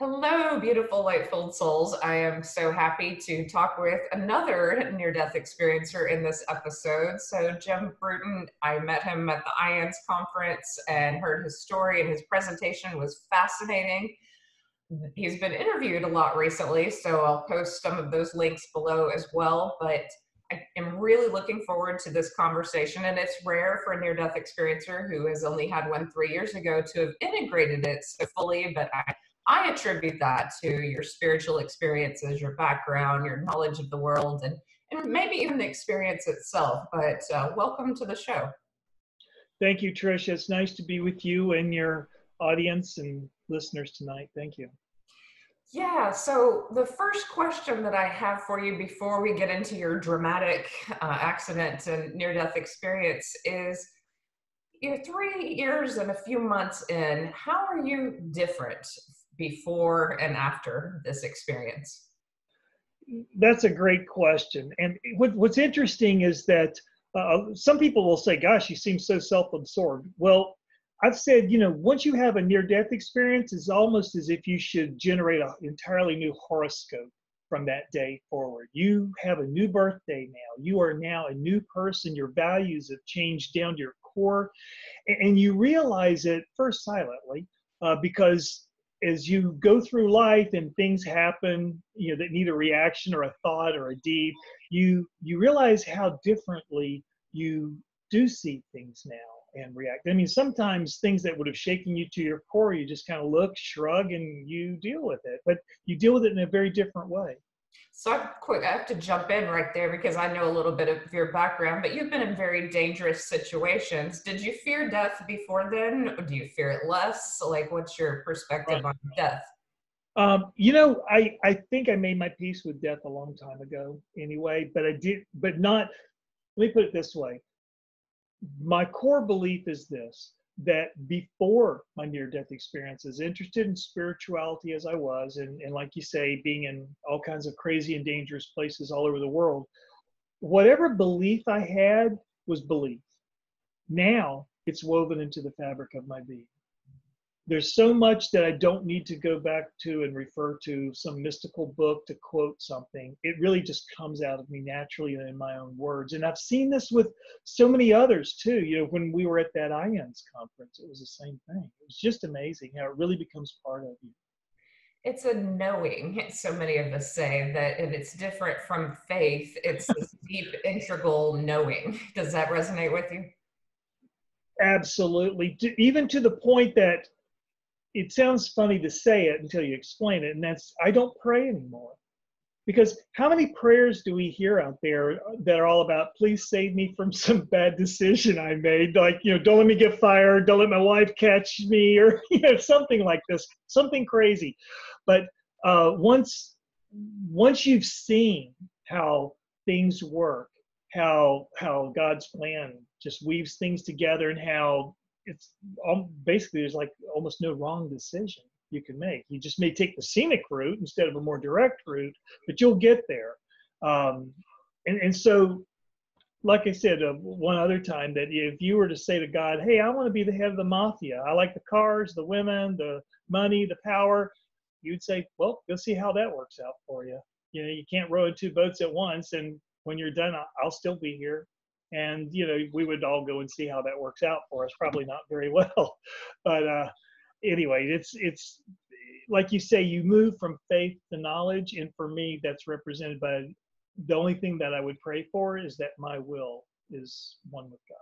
Hello, beautiful light filled souls. I am so happy to talk with another near death experiencer in this episode. So, Jim Bruton, I met him at the IANDS conference and heard his story, and his presentation was fascinating. He's been interviewed a lot recently, so I'll post some of those links below as well. But I am really looking forward to this conversation, and it's rare for a near death experiencer who has only had one three years ago to have integrated it so fully. But I I attribute that to your spiritual experiences, your background, your knowledge of the world, and, and maybe even the experience itself. But uh, welcome to the show. Thank you, Trish. It's nice to be with you and your audience and listeners tonight. Thank you. Yeah, so the first question that I have for you before we get into your dramatic uh, accident and near death experience is you're three years and a few months in, how are you different before and after this experience? That's a great question. And what, what's interesting is that uh, some people will say, gosh, you seem so self absorbed. Well, I've said, you know, once you have a near death experience, it's almost as if you should generate an entirely new horoscope from that day forward. You have a new birthday now. You are now a new person. Your values have changed down to your core. And you realize it first silently uh, because as you go through life and things happen you know that need a reaction or a thought or a deed you you realize how differently you do see things now and react. I mean sometimes things that would have shaken you to your core you just kind of look shrug and you deal with it but you deal with it in a very different way so I quick, I have to jump in right there because I know a little bit of your background, but you've been in very dangerous situations. Did you fear death before then? Or do you fear it less? Like, what's your perspective right. on death? Um, you know, I, I think I made my peace with death a long time ago anyway, but I did, but not, let me put it this way. My core belief is this that before my near death experience, as interested in spirituality as I was, and, and like you say, being in all kinds of crazy and dangerous places all over the world, whatever belief I had was belief. Now it's woven into the fabric of my being there's so much that I don't need to go back to and refer to some mystical book to quote something. It really just comes out of me naturally and in my own words. And I've seen this with so many others too. You know, when we were at that IANDS conference, it was the same thing. It was just amazing how it really becomes part of you. It's a knowing, so many of us say that if it's different from faith, it's this deep, integral knowing. Does that resonate with you? Absolutely. Even to the point that it sounds funny to say it until you explain it, and that's I don't pray anymore. Because how many prayers do we hear out there that are all about, please save me from some bad decision I made? Like, you know, don't let me get fired, don't let my wife catch me, or, you know, something like this, something crazy. But uh, once, once you've seen how things work, how, how God's plan just weaves things together and how it's um, basically there's like almost no wrong decision you can make. You just may take the scenic route instead of a more direct route, but you'll get there. Um, and, and so, like I said, uh, one other time, that if you were to say to God, "Hey, I want to be the head of the mafia. I like the cars, the women, the money, the power," you'd say, "Well, you'll see how that works out for you. You know, you can't row two boats at once, and when you're done, I'll still be here and you know we would all go and see how that works out for us probably not very well. But uh anyway it's it's like you say you move from faith to knowledge. And for me that's represented by the only thing that i would pray for is that my will is one with god.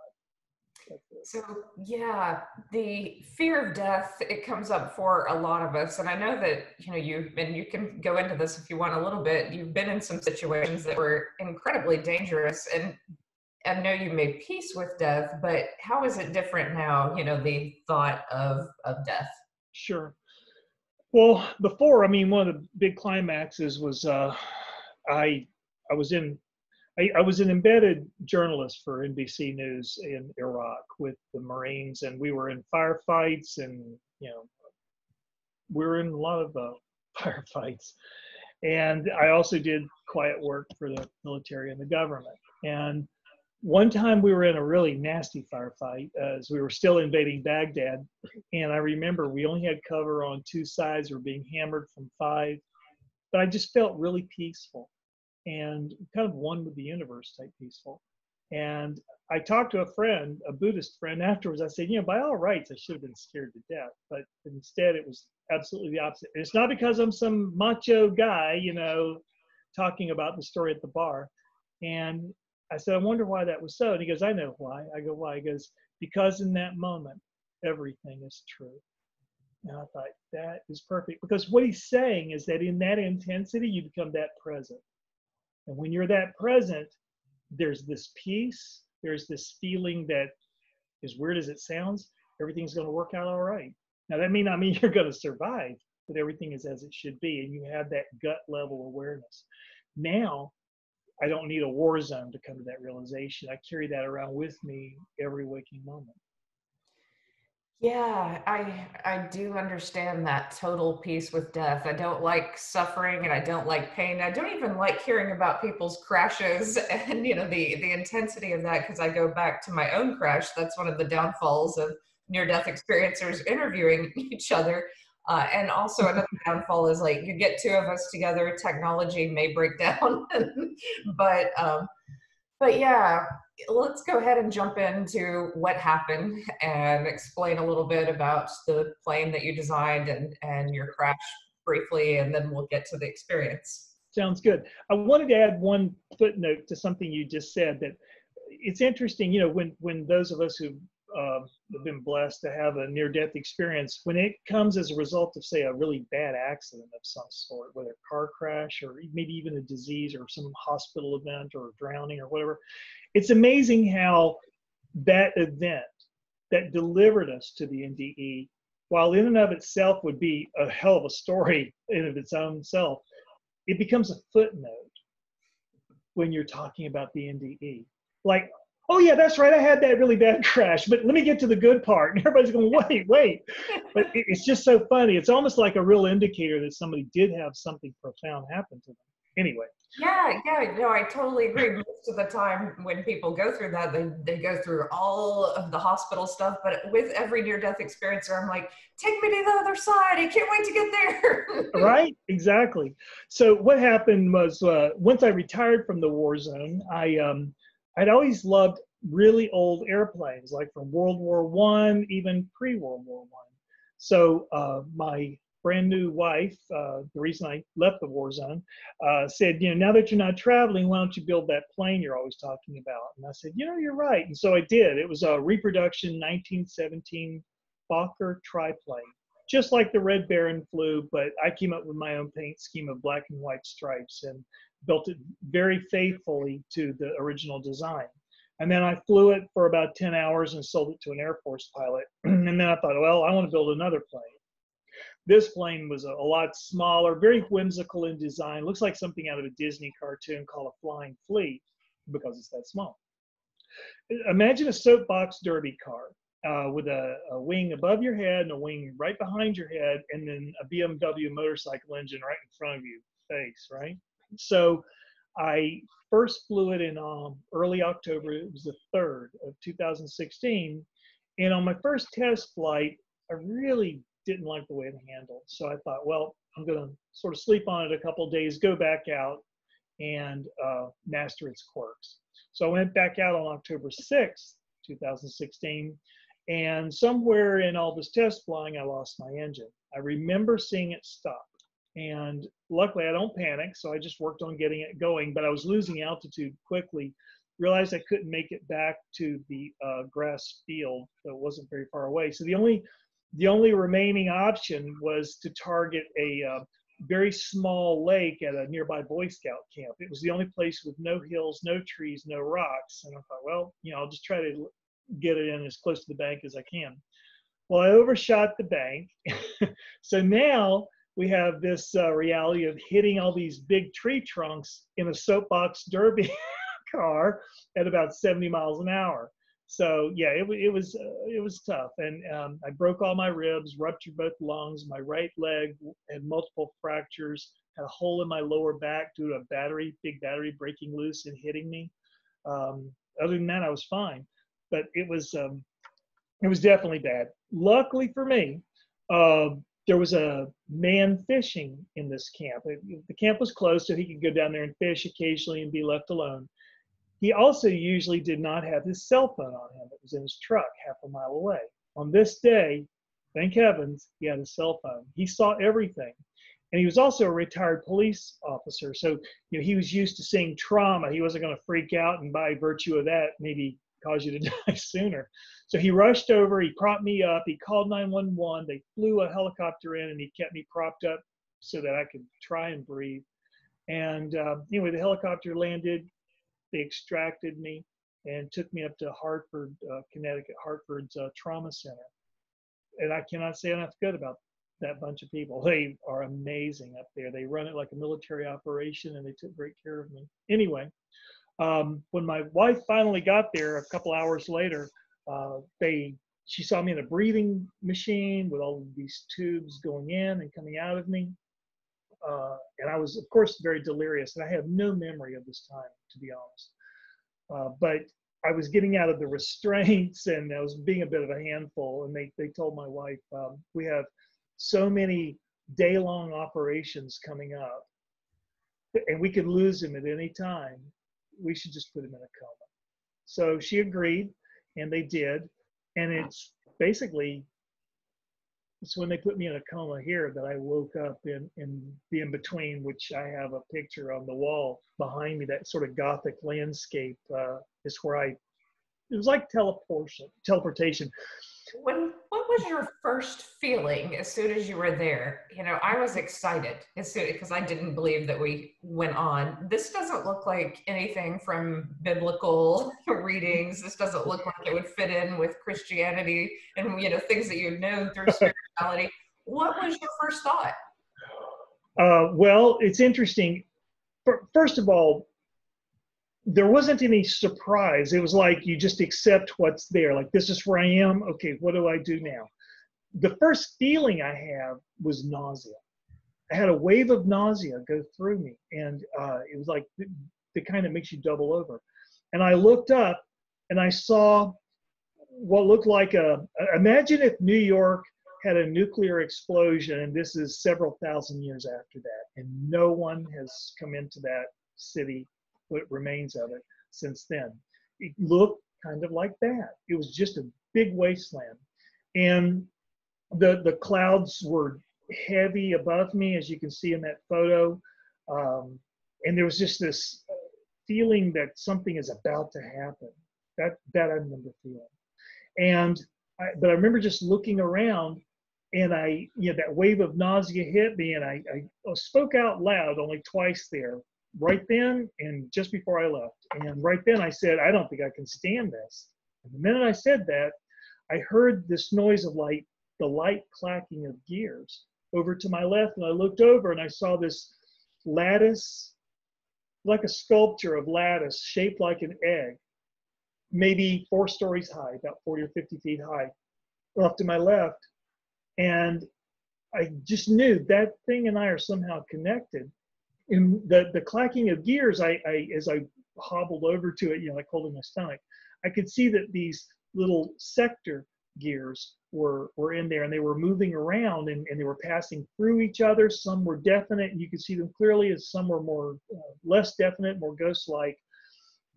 So yeah the fear of death it comes up for a lot of us. And i know that you know you and you can go into this if you want a little bit. You've been in some situations that were incredibly dangerous. And I know you made peace with death, but how is it different now? You know, the thought of of death. Sure. Well, before, I mean, one of the big climaxes was uh, I I was in I, I, was an embedded journalist for NBC News in Iraq with the Marines, and we were in firefights, and you know, we were in a lot of uh, firefights. And I also did quiet work for the military and the government. And one time we were in a really nasty firefight uh, as we were still invading Baghdad. And I remember we only had cover on two sides. We were being hammered from five. But I just felt really peaceful and kind of one with the universe type peaceful. And I talked to a friend, a Buddhist friend, afterwards. I said, you know, by all rights, I should have been scared to death. But instead, it was absolutely the opposite. And it's not because I'm some macho guy, you know, talking about the story at the bar. And I said, I wonder why that was so. And he goes, I know why. I go, why? He goes, because in that moment, everything is true. And I thought, that is perfect. Because what he's saying is that in that intensity, you become that present. And when you're that present, there's this peace, there's this feeling that, as weird as it sounds, everything's going to work out all right. Now, that may not mean you're going to survive, but everything is as it should be. And you have that gut level awareness. Now, I don't need a war zone to come to that realization. I carry that around with me every waking moment. Yeah, I I do understand that total peace with death. I don't like suffering and I don't like pain. I don't even like hearing about people's crashes and you know the the intensity of that because I go back to my own crash. That's one of the downfalls of near death experiencers interviewing each other. Uh, and also another downfall is like you get two of us together, technology may break down, but um, but yeah, let's go ahead and jump into what happened and explain a little bit about the plane that you designed and, and your crash briefly, and then we'll get to the experience. Sounds good. I wanted to add one footnote to something you just said that it's interesting, you know, when, when those of us who uh, have been blessed to have a near death experience, when it comes as a result of, say, a really bad accident of some sort, whether a car crash or maybe even a disease or some hospital event or drowning or whatever, it's amazing how that event that delivered us to the NDE, while in and of itself would be a hell of a story in of its own self, it becomes a footnote when you're talking about the NDE. Like oh yeah, that's right, I had that really bad crash, but let me get to the good part. And everybody's going, wait, wait. But it's just so funny. It's almost like a real indicator that somebody did have something profound happen to them. Anyway. Yeah, yeah, no, I totally agree. Most of the time when people go through that, they, they go through all of the hospital stuff. But with every near death experiencer, I'm like, take me to the other side. I can't wait to get there. right, exactly. So what happened was uh, once I retired from the war zone, I um, I'd always loved really old airplanes, like from World War One, even pre-World War One. So uh, my brand new wife, uh, the reason I left the war zone, uh, said, you know, now that you're not traveling, why don't you build that plane you're always talking about? And I said, you know, you're right. And so I did. It was a reproduction 1917 Fokker triplane, just like the Red Baron flew, but I came up with my own paint scheme of black and white stripes. And built it very faithfully to the original design. And then I flew it for about 10 hours and sold it to an Air Force pilot. and then I thought, well, I want to build another plane. This plane was a, a, lot smaller, very whimsical in design. Looks like something out of a Disney cartoon called a Flying Flea because it's that small. Imagine a soapbox derby car uh, with a, a, wing above your head and a wing right behind your head, and then a BMW motorcycle engine right in front of you, face, right? So I first flew it in um, early October. It was the 3rd of 2016. And on my first test flight, I really didn't like the way it handled. So I thought, well, I'm going to sort of sleep on it a couple days, go back out and uh, master its quirks. So I went back out on October 6th, 2016. And somewhere in all this test flying, I lost my engine. I remember seeing it stop. And luckily, I don't panic, so I just worked on getting it going. But I was losing altitude quickly. Realized I couldn't make it back to the uh, grass field that wasn't very far away. So the only the only remaining option was to target a uh, very small lake at a nearby Boy Scout camp. It was the only place with no hills, no trees, no rocks. And I thought, well, you know, I'll just try to get it in as close to the bank as I can. Well, I overshot the bank. so now we have this uh, reality of hitting all these big tree trunks in a soapbox derby car at about 70 miles an hour. So yeah, it, it was uh, it was tough, and um, I broke all my ribs, ruptured both lungs. My right leg had multiple fractures, had a hole in my lower back due to a battery, big battery breaking loose and hitting me. Um, other than that, I was fine. But it was um, it was definitely bad. Luckily for me, uh, there was a man fishing in this camp. The camp was closed, so he could go down there and fish occasionally and be left alone. He also usually did not have his cell phone on him. It was in his truck half a mile away. On this day, thank heavens, he had a cell phone. He saw everything. And he was also a retired police officer. So, you know, he was used to seeing trauma. He wasn't going to freak out and by virtue of that, maybe cause you to die sooner. So he rushed over, he propped me up, he called 911. They flew a helicopter in and he kept me propped up so that I could try and breathe. And uh, anyway, the helicopter landed, they extracted me and took me up to Hartford, uh, Connecticut, Hartford's uh, trauma center. And I cannot say enough good about that bunch of people. They are amazing up there. They run it like a military operation and they took great care of me. Anyway, um, when my wife finally got there a couple hours later, uh, they she saw me in a breathing machine with all of these tubes going in and coming out of me. Uh, and I was, of course, very delirious, and I have no memory of this time, to be honest. Uh, but I was getting out of the restraints, and I was being a bit of a handful. And they they told my wife, um, we have so many day-long operations coming up, and we could lose him at any time we should just put him in a coma. So she agreed, and they did. And it's basically it's when they put me in a coma here that I woke up in in the in between, which I have a picture on the wall behind me. That sort of gothic landscape uh, is where I. It was like teleportation. Teleportation. When what was your first feeling as soon as you were there? You know, I was excited as soon because I didn't believe that we went on. This doesn't look like anything from biblical readings. This doesn't look like it would fit in with Christianity and you know things that you've known through spirituality. What was your first thought? Uh, well, it's interesting. First of all, there wasn't any surprise. It was like you just accept what's there. Like, this is where I am. Okay, what do I do now? The first feeling I have was nausea. I had a wave of nausea go through me, and uh, it was like the, the kind that makes you double over. And I looked up and I saw what looked like a imagine if New York had a nuclear explosion, and this is several thousand years after that, and no one has come into that city what remains of it since then. It looked kind of like that. It was just a big wasteland. And the, the clouds were heavy above me, as you can see in that photo. Um, and there was just this feeling that something is about to happen. That, that I remember feeling. And I, but I remember just looking around and I, you know, that wave of nausea hit me and I, I spoke out loud only twice there right then and just before I left. And right then I said, I don't think I can stand this. And the minute I said that, I heard this noise of light, the light clacking of gears over to my left. And I looked over and I saw this lattice, like a sculpture of lattice shaped like an egg, maybe four stories high, about 40 or 50 feet high, off to my left. And I just knew that thing and I are somehow connected in the the clacking of gears, I, I as I hobbled over to it, you know, like holding my stomach, I could see that these little sector gears were were in there and they were moving around and, and they were passing through each other. Some were definite, and you could see them clearly, as some were more uh, less definite, more ghost-like.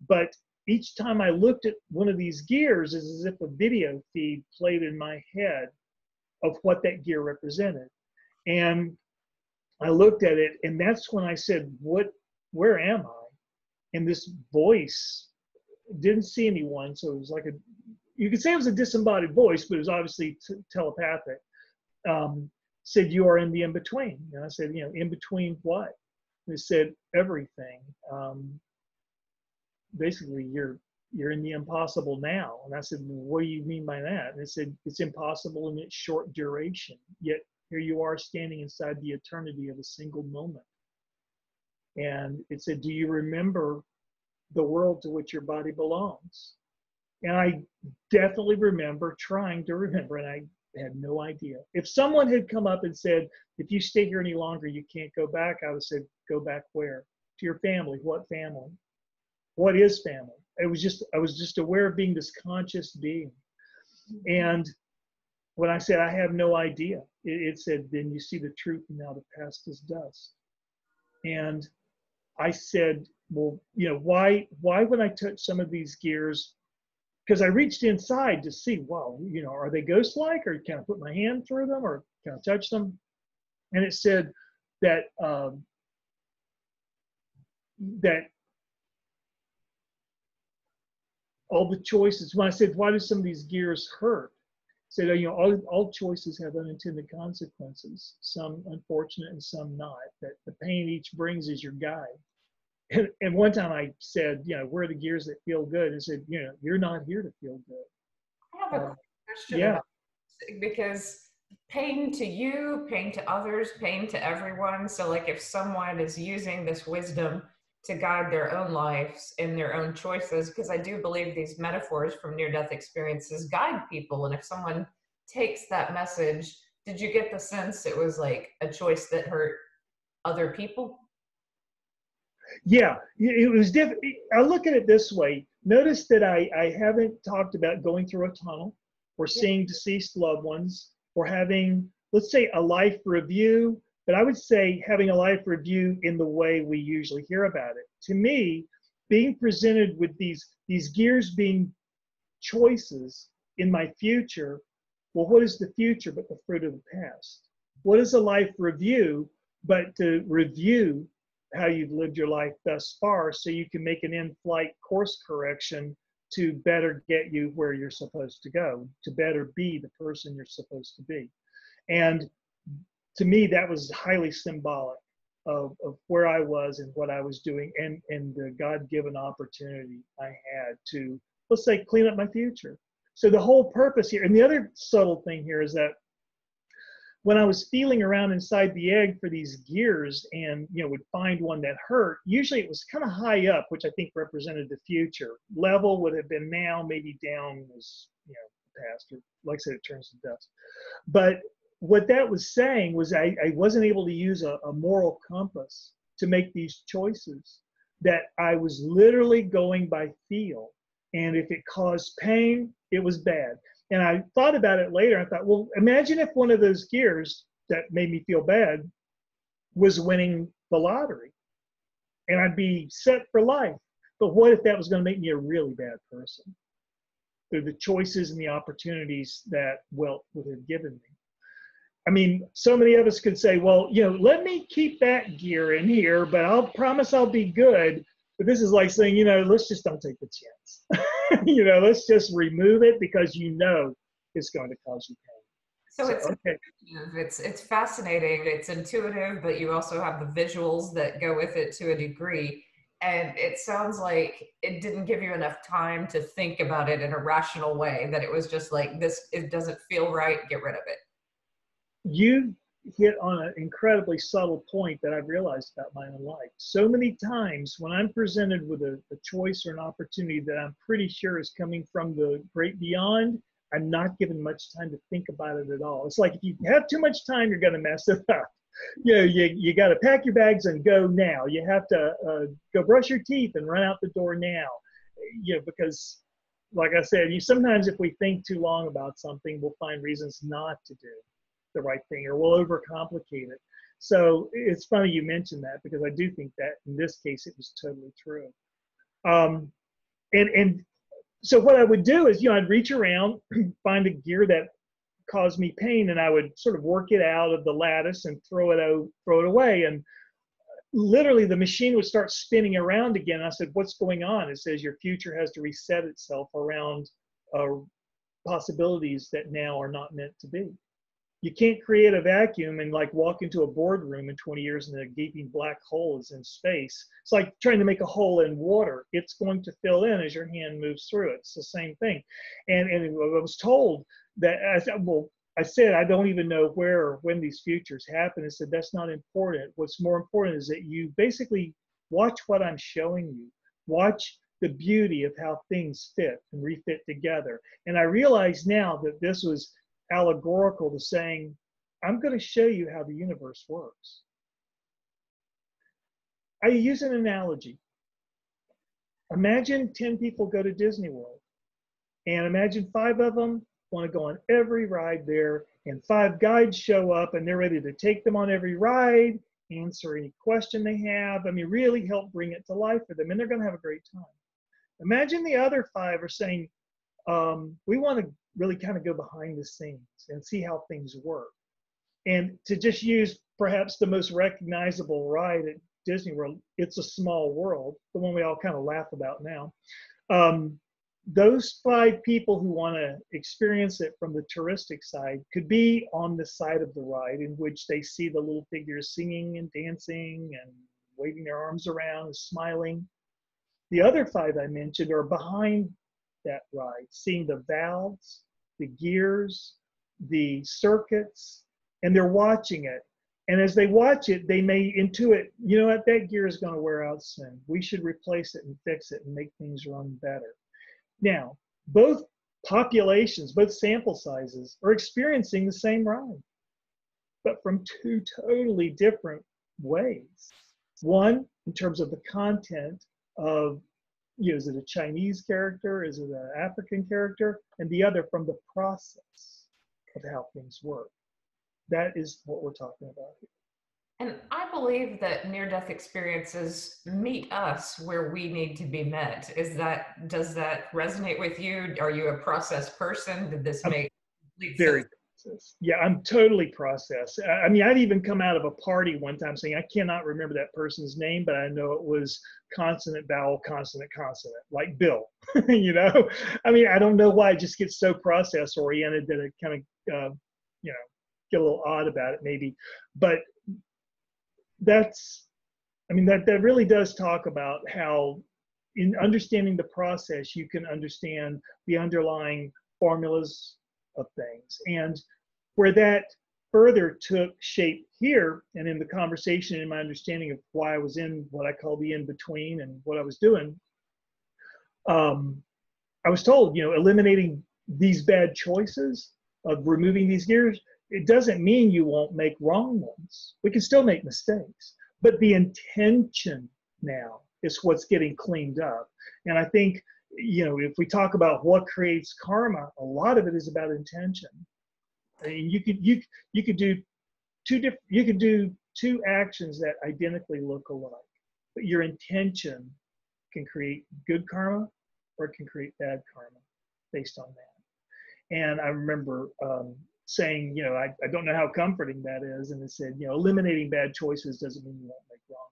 But each time I looked at one of these gears, it's as if a video feed played in my head of what that gear represented. And I looked at it, and that's when I said, "What? Where am I?" And this voice didn't see anyone, so it was like a you could say it was a disembodied voice, but it was obviously t- telepathic. Um, said, "You are in the in between," and I said, "You know, in between what?" And it said, "Everything." Um, basically, you're you're in the impossible now. And I said, well, what do you mean by that? And it said, it's impossible in its short duration, yet here you are standing inside the eternity of a single moment. And it said, Do you remember the world to which your body belongs? And I definitely remember trying to remember, and I had no idea. If someone had come up and said, If you stay here any longer, you can't go back, I would have said, Go back where? To your family. What family? What is family? it was just I was just aware of being this conscious being. Mm-hmm. And when I said I have no idea, it, it said, then you see the truth and now the past is dust. And I said, well, you know, why why would I touch some of these gears? Because I reached inside to see, wow, you know, are they ghost-like, or can I put my hand through them, or can I touch them? And it said that um, that all the choices. When I said, why do some of these gears hurt? Said, you know, all, all choices have unintended consequences, some unfortunate and some not. That the pain each brings is your guide. And, and one time I said, you know, where are the gears that feel good? And said, you know, you're not here to feel good. I have a uh, question. Yeah. Because pain to you, pain to others, pain to everyone. So, like, if someone is using this wisdom to guide their own lives and their own choices because I do believe these metaphors from near death experiences guide people. And if someone takes that message, did you get the sense it was like a choice that hurt other people? Yeah, it was different. I look at it this way. Notice that I, I haven't talked about going through a tunnel or seeing deceased loved ones or having, let's say, a life review but I would say having a life review in the way we usually hear about it. To me, being presented with these these gears being choices in my future, well, what is the future but the fruit of the past? What is a life review but to review how you've lived your life thus far so you can make an in-flight course correction to better get you where you're supposed to go, to better be the person you're supposed to be. And to me, that was highly symbolic of, of where I was and what I was doing and, and the God given opportunity I had to, let's say, clean up my future. So the whole purpose here, and the other subtle thing here is that when I was feeling around inside the egg for these gears and you know would find one that hurt, usually it was kind of high up, which I think represented the future. Level would have been now, maybe down was you know past, or like I said, it turns to dust. But what that was saying was I, I wasn't able to use a, a moral compass to make these choices, that I was literally going by feel. And if it caused pain, it was bad. And I thought about it later. I thought, well, imagine if one of those gears that made me feel bad was winning the lottery and I'd be set for life. But what if that was going to make me a really bad person through the choices and the opportunities that wealth would have given me? I mean, so many of us could say, well, you know, let me keep that gear in here, but I'll promise I'll be good. But this is like saying, you know, let's just don't take the chance. you know, let's just remove it because you know it's going to cause you pain. So, so it's okay. it's it's fascinating. It's intuitive, but you also have the visuals that go with it to a degree. And it sounds like it didn't give you enough time to think about it in a rational way. That it was just like this. It doesn't feel right. Get rid of it you hit on an incredibly subtle point that I've realized about my own life. So many times when I'm presented with a, a, choice or an opportunity that I'm pretty sure is coming from the great beyond, I'm not given much time to think about it at all. It's like if you have too much time, you're going to mess it up. You know, you, you got to pack your bags and go now. You have to uh, go brush your teeth and run out the door now. You know, because like I said, you sometimes if we think too long about something, we'll find reasons not to do the right thing or we'll overcomplicate it. So it's funny you mentioned that because I do think that in this case it was totally true. Um, and and so what I would do is you know I'd reach around, find a gear that caused me pain, and I would sort of work it out of the lattice and throw it out, throw it away. And literally the machine would start spinning around again. I said, "What's going on?" It says your future has to reset itself around uh, possibilities that now are not meant to be you can't create a vacuum and like walk into a boardroom in 20 years and a gaping black hole is in space. It's like trying to make a hole in water. It's going to fill in as your hand moves through it. It's the same thing. And, and I was told that, I said, well, I said, I don't even know where or when these futures happen. I said, that's not important. What's more important is that you basically watch what I'm showing you. Watch the beauty of how things fit and refit together. And I realize now that this was allegorical to saying, I'm going to show you how the universe works. I use an analogy. imagine 10 people go to Disney World, and imagine five of them want to go on every ride there, and five guides show up and they're ready to take them on every ride, answer any question they have. I mean, really help bring it to life for them, and they're going to have a great time. Imagine the other five are saying, um, we want to really kind of go behind the scenes and see how things work. And to just use perhaps the most recognizable ride at Disney World, It's a Small World, the one we all kind of laugh about now. Um, those five people who want to experience it from the touristic side could be on the side of the ride in which they see the little figures singing and dancing and waving their arms around and smiling. The other five I mentioned are behind that ride, seeing the valves, the gears, the circuits, and they're watching it. And as they watch it, they may intuit, you know what, that gear is going to wear out soon. We should replace it and fix it and make things run better. Now, both populations, both sample sizes, are experiencing the same ride, but from two totally different ways. One, in terms of the content of you know, is it a Chinese character? Is it an African character? And the other from the process of how things work. That is what we're talking about here. And I believe that near-death experiences meet us where we need to be met. Is that does that resonate with you? Are you a process person? Did this make very sense? Process. Yeah, I'm totally process. I mean, I'd even come out of a party one time saying, I cannot remember that person's name, but I know it was consonant, vowel, consonant, consonant, like Bill. you know, I mean, I don't know why it just gets so process oriented that it kind of, uh, you know, get a little odd about it maybe. But that's, I mean, that, that really does talk about how in understanding the process, you can understand the underlying formulas of things. And where that further took shape here and in the conversation in my understanding of why I was in what I call the in between and what I was doing, um, I was told, you know, eliminating these bad choices of removing these gears, it doesn't mean you won't make wrong ones. We can still make mistakes, but the intention now is what's getting cleaned up. And I think you know, if we talk about what creates karma, a lot of it is about intention. I mean, you could you you could do two different you could do two actions that identically look alike, but your intention can create good karma or it can create bad karma based on that. And I remember um, saying, you know, I, I don't know how comforting that is, and it said, you know, eliminating bad choices doesn't mean you won't make wrong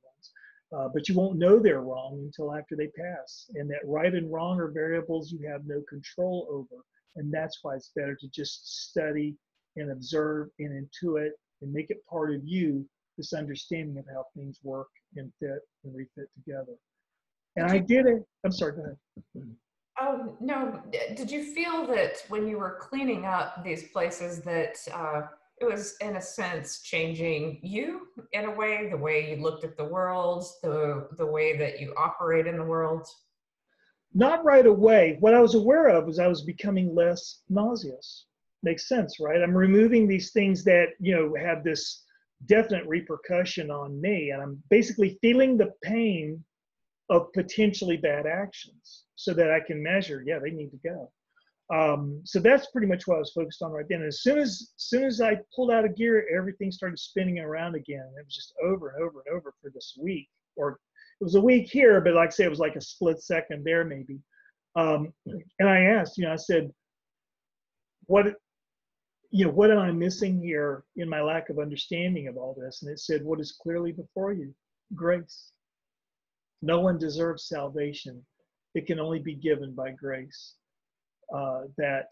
uh, but you won't know they're wrong until after they pass. And that right and wrong are variables you have no control over. And that's why it's better to just study and observe and intuit and make it part of you, this understanding of how things work and fit and refit together. And I did it. I'm sorry, go ahead. Oh, no. Did you feel that when you were cleaning up these places that uh, it was in a sense changing you in a way the way you looked at the world the the way that you operate in the world not right away what i was aware of was i was becoming less nauseous makes sense right i'm removing these things that you know have this definite repercussion on me and i'm basically feeling the pain of potentially bad actions so that i can measure yeah they need to go um, so that's pretty much what I was focused on right then. And as soon as, as soon as I pulled out of gear, everything started spinning around again. It was just over and over and over for this week, or it was a week here, but like I say, it was like a split second there maybe. Um, and I asked, you know, I said, what, you know, what am I missing here in my lack of understanding of all this? And it said, what is clearly before you? Grace. No one deserves salvation. It can only be given by grace uh, that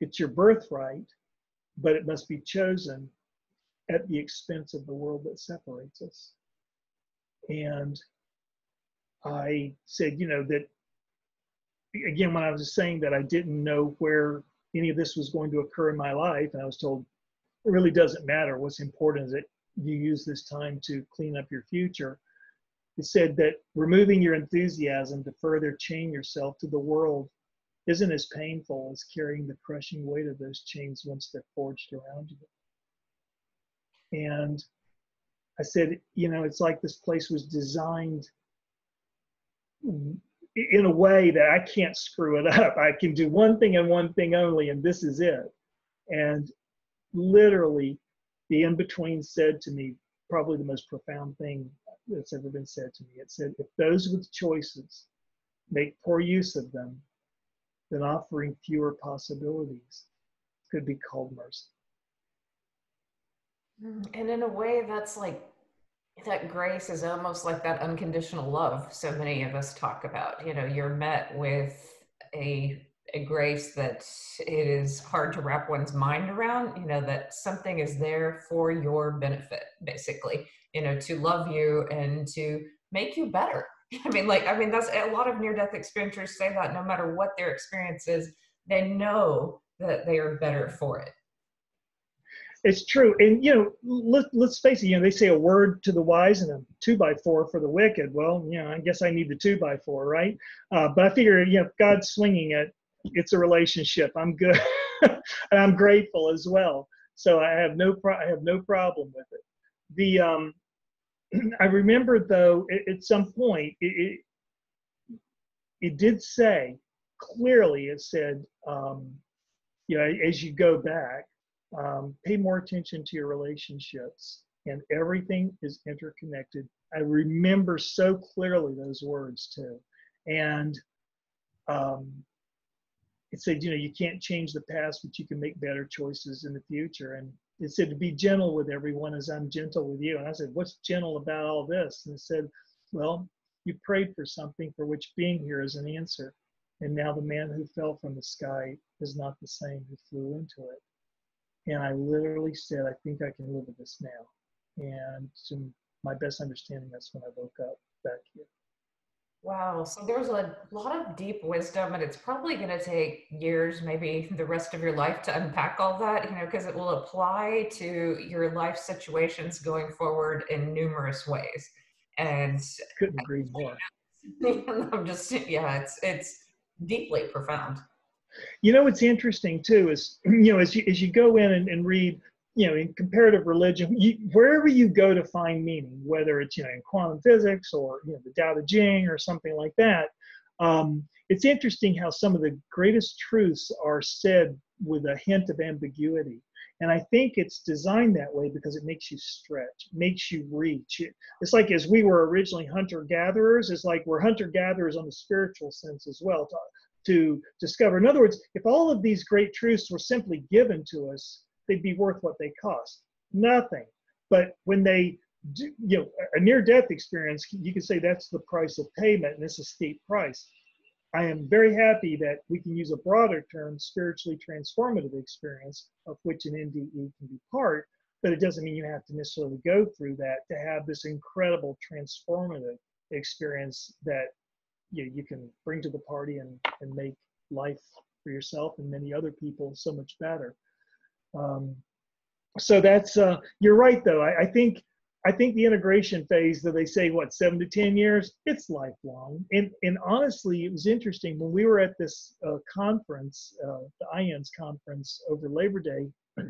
it's your birthright, but it must be chosen at the expense of the world that separates us. And I said, you know, that again, when I was saying that I didn't know where any of this was going to occur in my life, and I was told it really doesn't matter. What's important is that you use this time to clean up your future. It said that removing your enthusiasm to further chain yourself to the world isn't as painful as carrying the crushing weight of those chains once they're forged around you. And I said, you know, it's like this place was designed in a way that I can't screw it up. I can do one thing and one thing only, and this is it. And literally, the in between said to me probably the most profound thing that's ever been said to me. It said, if those with choices make poor use of them, then offering fewer possibilities could be called mercy. Mm-hmm. And in a way, that's like that grace is almost like that unconditional love so many of us talk about. You know, you're met with a a grace that it is hard to wrap one's mind around, you know, that something is there for your benefit, basically, you know, to love you and to make you better. I mean, like, I mean, that's a lot of near death experiencers say that no matter what their experience is, they know that they are better for it. It's true, and you know, let, let's face it. You know, they say a word to the wise and a two by four for the wicked. Well, you know, I guess I need the two by four, right? Uh, but I figure, you know, God's swinging it. It's a relationship. I'm good, and I'm grateful as well. So I have no pro- I have no problem with it. The um, I remember though at, at some point it, it, it did say clearly it said um, you know as you go back um, pay more attention to your relationships and everything is interconnected. I remember so clearly those words too. And um, it said you know you can't change the past but you can make better choices in the future. And it said to be gentle with everyone as i'm gentle with you. And i said what's gentle about all this? And it said well you prayed for something for which being here is an answer and now the man who fell from the sky is not the same who flew into it and I literally said, I think I can live with this now. And to my best understanding, that's when I woke up back here. Wow. So there's a lot of deep wisdom, and it's probably going to take years, maybe the rest of your life to unpack all that, you know, because it will apply to your life situations going forward in numerous ways. And couldn't agree more. I'm just, yeah, it's, it's deeply profound. You know what's interesting too is you know as you as you go in and, and read you know in comparative religion you, wherever you go to find meaning whether it's you know in quantum physics or you know the Tao Te Ching or something like that um, it's interesting how some of the greatest truths are said with a hint of ambiguity and I think it's designed that way because it makes you stretch, makes you reach. It's like as we were originally hunter gatherers, it's like we're hunter gatherers on the spiritual sense as well to discover. In other words, if all of these great truths were simply given to us, they'd be worth what they cost. Nothing. But when they do, you know, a near death experience, you can say that's the price of payment, and it's a steep price. I am very happy that we can use a broader term, spiritually transformative experience, of which an NDE can be part, but it doesn't mean you have to necessarily go through that to have this incredible transformative experience that you, you can bring to the party and, and make life for yourself and many other people so much better. Um, so that's uh, you're right though. I, I, think I think the integration phase that they say what seven to ten years, it's lifelong. And and honestly, it was interesting when we were at this uh, conference, uh, the IANDS conference over Labor Day.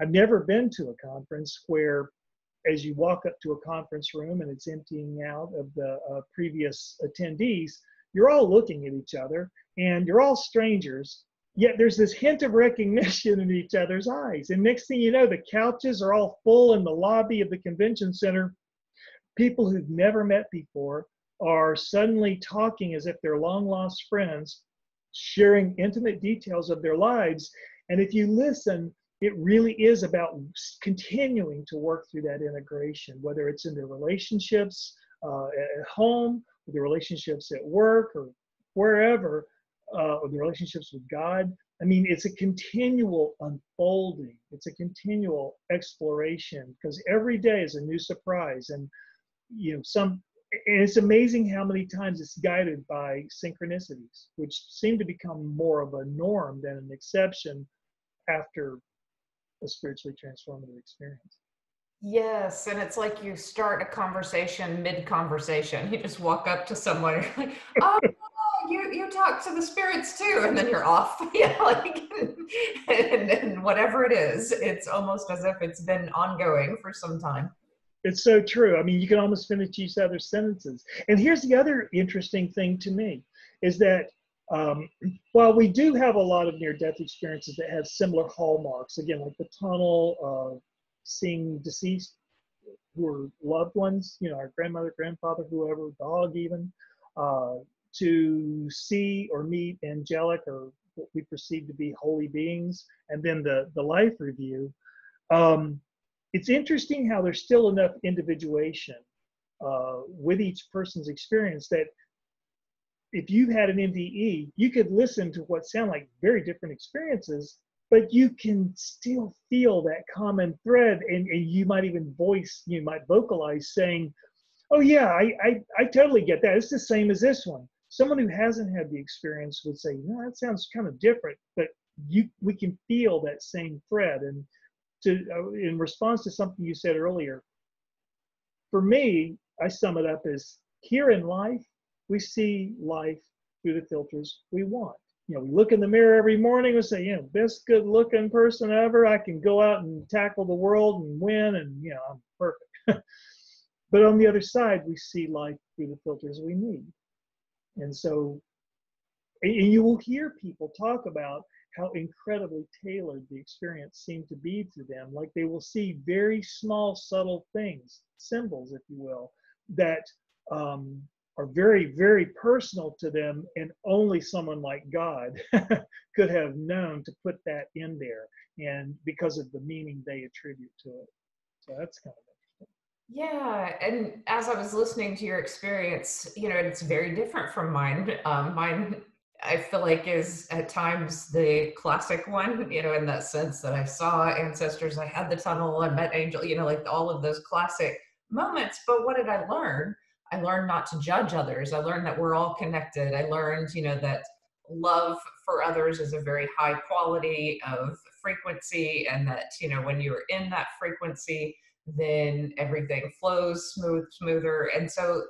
I've never been to a conference where as you walk up to a conference room and it's emptying out of the uh, previous attendees, you're all looking at each other and you're all strangers. Yet there's this hint of recognition in each other's eyes. And next thing you know, the couches are all full in the lobby of the convention center. People who've never met before are suddenly talking as if they're long lost friends, sharing intimate details of their lives. And if you listen, it really is about continuing to work through that integration, whether it's in their relationships uh, at home, or the relationships at work, or wherever, uh, or the relationships with God. I mean, it's a continual unfolding. It's a continual exploration because every day is a new surprise, and you know some. And it's amazing how many times it's guided by synchronicities, which seem to become more of a norm than an exception after a spiritually transformative experience. Yes, and it's like you start a conversation mid conversation. You just walk up to someone and you're like, "Oh, you you talk to the spirits too," and then you're off. yeah, like and, and whatever it is, it's almost as if it's been ongoing for some time. It's so true. I mean, you can almost finish each other's sentences. And here's the other interesting thing to me is that um, while we do have a lot of near-death experiences that have similar hallmarks, again, like the tunnel, uh, seeing deceased who are loved ones, you know, our grandmother, grandfather, whoever, dog even, uh, to see or meet angelic or what we perceive to be holy beings, and then the, the life review. Um, it's interesting how there's still enough individuation uh, with each person's experience that if you've had an NDE, you could listen to what sound like very different experiences, but you can still feel that common thread, and, and you might even voice, you might vocalize saying, "Oh yeah, I, I I totally get that. It's the same as this one." Someone who hasn't had the experience would say, "No, that sounds kind of different," but you we can feel that same thread, and to uh, in response to something you said earlier, for me, I sum it up as here in life, we see life through the filters we want. You know, we look in the mirror every morning and say, you know, best good looking person ever. I can go out and tackle the world and win, and you know, I'm perfect. but on the other side, we see life through the filters we need. And so, and you will hear people talk about how incredibly tailored the experience seemed to be to them. Like they will see very small, subtle things, symbols, if you will, that um, are very, very personal to them, and only someone like God could have known to put that in there, and because of the meaning they attribute to it. So that's kind of interesting. yeah, and as I was listening to your experience, you know, it's very different from mine. Um, mine I feel like is at times the classic one, you know, in that sense that I saw ancestors, I had the tunnel, I met angel, you know, like all of those classic moments. But what did I learn? I learned not to judge others. I learned that we're all connected. I learned, you know, that love for others is a very high quality of frequency and that, you know, when you're in that frequency, then everything flows smooth, smoother. And so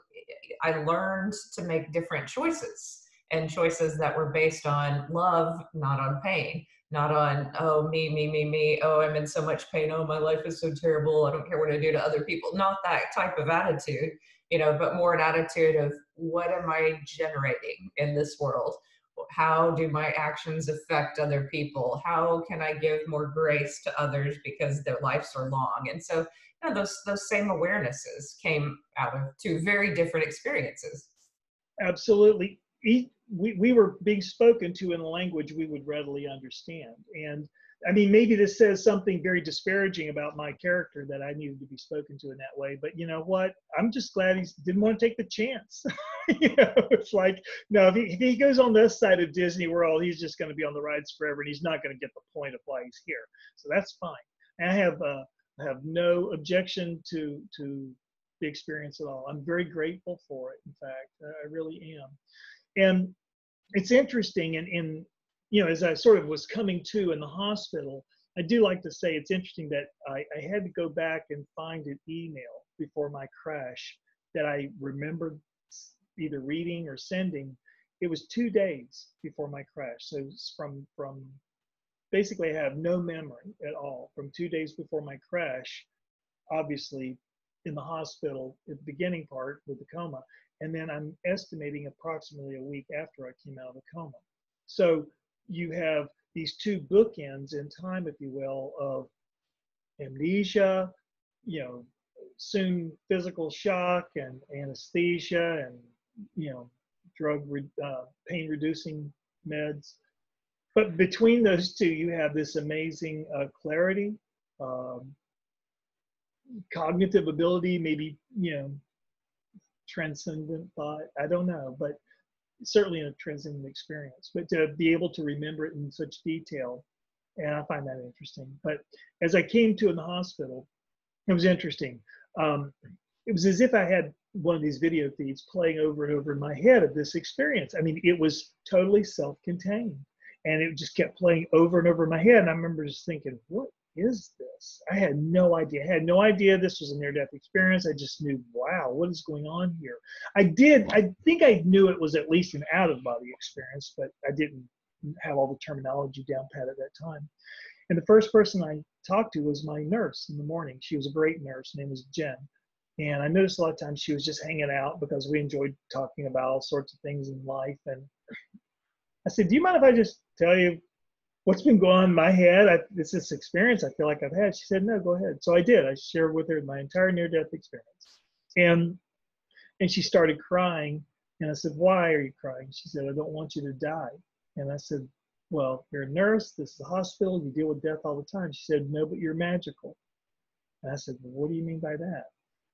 eh, I learned to make different choices and choices that were based on love, not on pain, not on, oh, me, me, me, me, oh, I'm in so much pain, oh, my life is so terrible, I don't care what I do to other people. Not that type of attitude, you know, but more an attitude of what am I generating in this world? How do my actions affect other people? How can I give more grace to others because their lives are long? And so, you know, those those same awarenesses came out of two very different experiences. Absolutely we, we were being spoken to in a language we would readily understand. And I mean, maybe this says something very disparaging about my character that I needed to be spoken to in that way. But you know what? I'm just glad he didn't want to take the chance. you know, it's like, no, if he, if he goes on this side of Disney World, he's just going to be on the rides forever, and he's not going to get the point of why he's here. So that's fine. And I have uh, have no objection to to the experience at all. I'm very grateful for it. In fact, I really am. And it's interesting, and in you know, as I sort of was coming to in the hospital, I do like to say it's interesting that I, I had to go back and find an email before my crash that I remembered either reading or sending. It was two days before my crash. So from from basically I have no memory at all from two days before my crash, obviously in the hospital at the beginning part with the coma, and then I'm estimating approximately a week after I came out of the coma. So you have these two bookends in time, if you will, of amnesia, you know, soon physical shock and anesthesia and, you know, drug re- uh, pain reducing meds. But between those two, you have this amazing uh, clarity, um, cognitive ability, maybe, you know, transcendent thought. I don't know, but certainly a transcendent experience. But to be able to remember it in such detail, and I find that interesting. But as I came to in the hospital, it was interesting. Um, it was as if I had one of these video feeds playing over and over in my head of this experience. I mean, it was totally self-contained, and it just kept playing over and over in my head. And I remember just thinking, what is this? I had no idea. I had no idea this was a near death experience. I just knew, wow, what is going on here? I did, I think I knew it was at least an out of body experience, but I didn't have all the terminology down pat at that time. And the first person I talked to was my nurse in the morning. She was a great nurse. Her name was Jen. And I noticed a lot of times she was just hanging out because we enjoyed talking about all sorts of things in life. And I said, Do you mind if I just tell you what's been going on in my head? I, this experience I feel like I've had. She said, No, go ahead. So I did. I shared with her my entire near death experience. And and she started crying. And I said, Why are you crying? She said, I don't want you to die. And I said, Well, you're a nurse. This is a hospital. You deal with death all the time. She said, No, but you're magical. And I said, Well, what do you mean by that?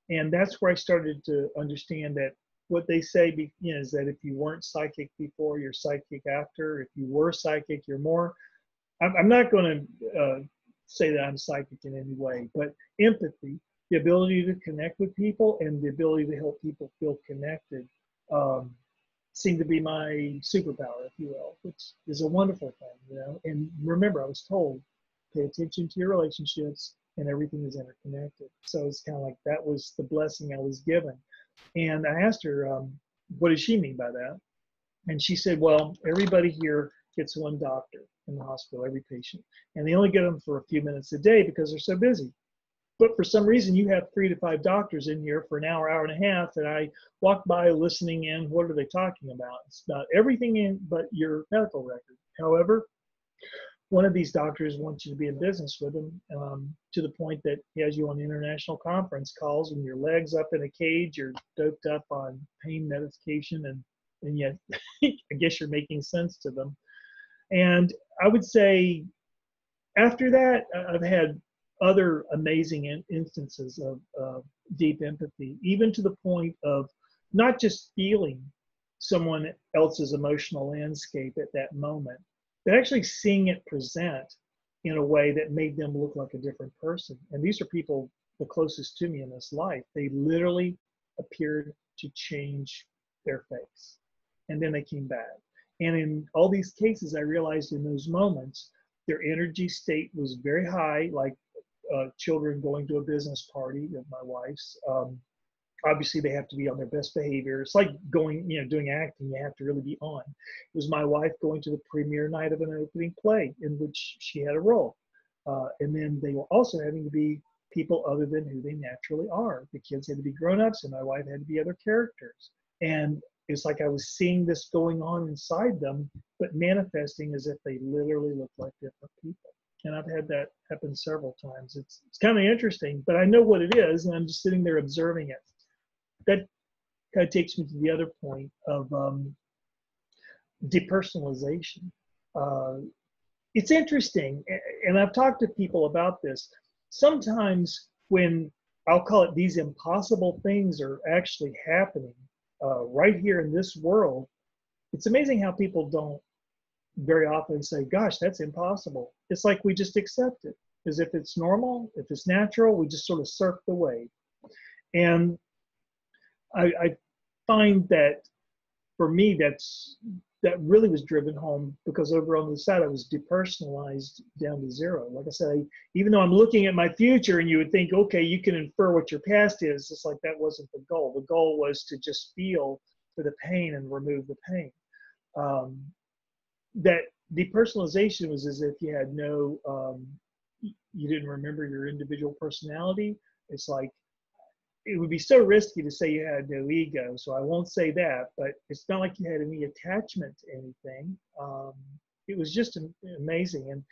And that's where I started to understand that what they say be, you know, is that if you weren't psychic before, you're psychic after. If you were psychic, you're more. I'm, not going to uh, say that I'm psychic in any way, but empathy, the ability to connect with people and the ability to help people feel connected um, seem to be my superpower, if you will, which is a wonderful thing, you know. And remember, I was told, pay attention to your relationships, and everything is interconnected. So it's kind of like that was the blessing I was given. And I asked her, um, what does she mean by that? And she said, well, everybody here gets one doctor in the hospital, every patient, and they only get them for a few minutes a day because they're so busy. But for some reason, you have three to five doctors in here for an hour, hour and a half, and I walk by listening in. What are they talking about? It's about everything in but your medical record. However, one of these doctors wants you to be in business with him um, to the point that he has you on international conference calls and your legs up in a cage, you're doped up on pain medication, and and yet I guess you're making sense to them. And I would say after that, I've had other amazing in- instances of uh, deep empathy, even to the point of not just feeling someone else's emotional landscape at that moment, but actually seeing it present in a way that made them look like a different person. And these are people the closest to me in this life. They literally appeared to change their face. And then they came back. And in all these cases, I realized in those moments, their energy state was very high, like uh, children going to a business party of my wife's. Um, obviously they have to be on their best behavior. It's like going, you know, doing acting, you have to really be on. It was my wife going to the premiere night of an opening play in which she had a role. Uh, and then they were also having to be people other than who they naturally are. The kids had to be grown ups, and my wife had to be other characters. And it's like I was seeing this going on inside them, but manifesting as if they literally looked like different people. And I've had that happen several times. It's, it's kind of interesting, but I know what it is, and I'm just sitting there observing it that kind of takes me to the other point of um, depersonalization. Uh, it's interesting, and I've talked to people about this. Sometimes when I'll call it these impossible things are actually happening uh, right here in this world, it's amazing how people don't very often say, Gosh, that's impossible. It's like we just accept it as if it's normal, if it's natural, we just sort of surf the wave. And I, I find that for me, that's that really was driven home because over on the side I was depersonalized down to zero. Like I said, even though I'm looking at my future and you would think, okay, you can infer what your past is, it's like that wasn't the goal. The goal was to just feel for the pain and remove the pain. Um, that depersonalization was as if you had no, um, you didn't remember your individual personality. It's like it would be so risky to say you had no ego, so I won't say that. But it's not like you had any attachment to anything. Um, it was just amazing, and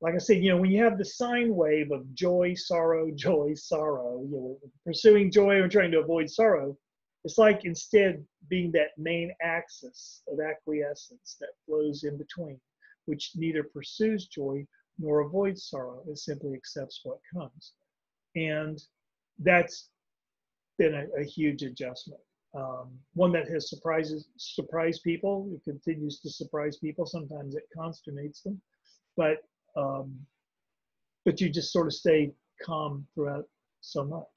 like I said, you know, when you have the sine wave of joy, sorrow, joy, sorrow, you know, pursuing joy or trying to avoid sorrow, it's like instead being that main axis of acquiescence that flows in between, which neither pursues joy nor avoids sorrow. It simply accepts what comes, and that's been a, a huge adjustment. Um, one that has surprises surprised people. It continues to surprise people. Sometimes it consternates them, but um, but you just sort of stay calm throughout so much.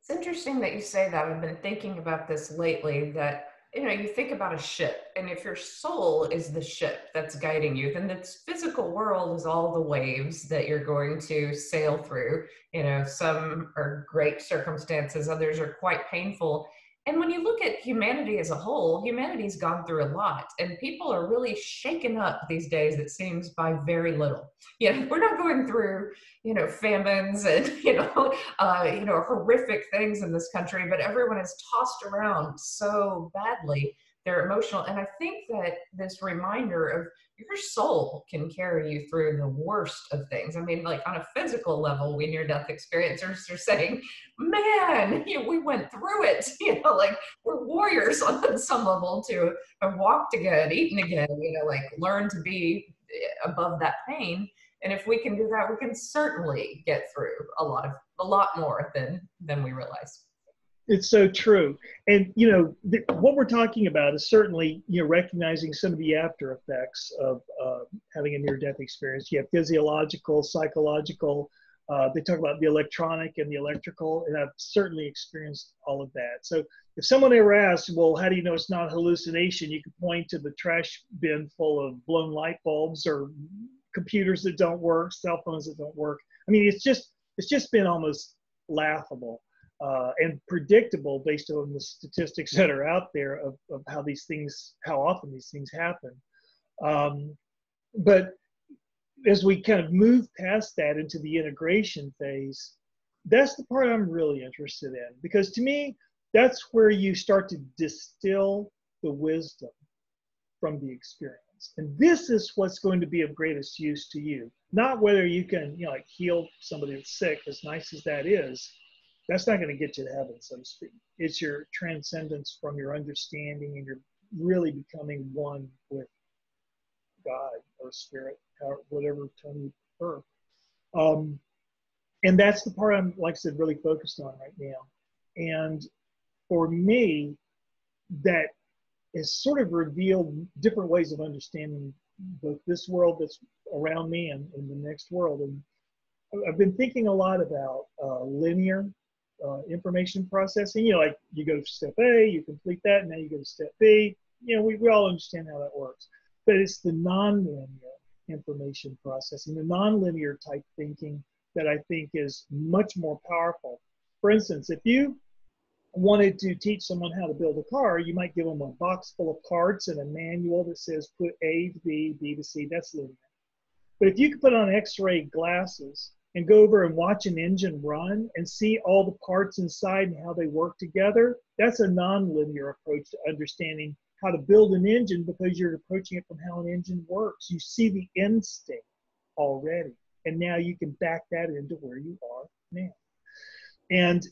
It's interesting that you say that. I've been thinking about this lately. That you know, you think about a ship, and if your soul is the ship that's guiding you, then this physical world is all the waves that you're going to sail through. You know, some are great circumstances, others are quite painful. And when you look at humanity as a whole, humanity's gone through a lot, and people are really shaken up these days. It seems by very little. You know, we're not going through, you know, famines and you know, uh, you know, horrific things in this country, but everyone is tossed around so badly. They're emotional, and I think that this reminder of your soul can carry you through the worst of things. I mean, like on a physical level, we near death experiencers are saying, man, you we went through it. You know, like we're warriors on some level to have walked again, eaten again, you know, like learn to be eh, above that pain. And if we can do that, we can certainly get through a lot of a lot more than than we realize. It's so true. And, you know, th- what we're talking about is certainly, you know, recognizing some of the after effects of uh, having a near death experience. You have physiological, psychological, uh, they talk about the electronic and the electrical, and I've certainly experienced all of that. So if someone ever asks, well, how do you know it's not hallucination? You can point to the trash bin full of blown light bulbs or computers that don't work, cell phones that don't work. I mean, it's just it's just been almost laughable uh, and predictable based on the statistics that are out there of, of how these things, how often these things happen. Um, but as we kind of move past that into the integration phase, that's the part I'm really interested in because to me, that's where you start to distill the wisdom from the experience. And this is what's going to be of greatest use to you. Not whether you can, you know, like heal somebody that's sick, as nice as that is, that's not going to get you to heaven, so to speak. It's your transcendence from your understanding and you're really becoming one with God or spirit, or whatever term you prefer. Um, and that's the part I'm, like I said, really focused on right now. And for me, that has sort of revealed different ways of understanding both this world that's around me and, and the next world. And I've been thinking a lot about uh, linear uh, information processing. You know, like you go to step A, you complete that, and now you go to step B. You know, we, we all understand how that works. But it's the nonlinear information processing, the nonlinear type thinking that I think is much more powerful. For instance, if you wanted to teach someone how to build a car, you might give them a box full of parts and a manual that says put A to B, B to C. That's linear. But if you could put on X-ray glasses and go over and watch an engine run and see all the parts inside and how they work together, that's a nonlinear approach to understanding how to build an engine because you're approaching it from how an engine works. You see the end state already, and now you can back that into where you are now. And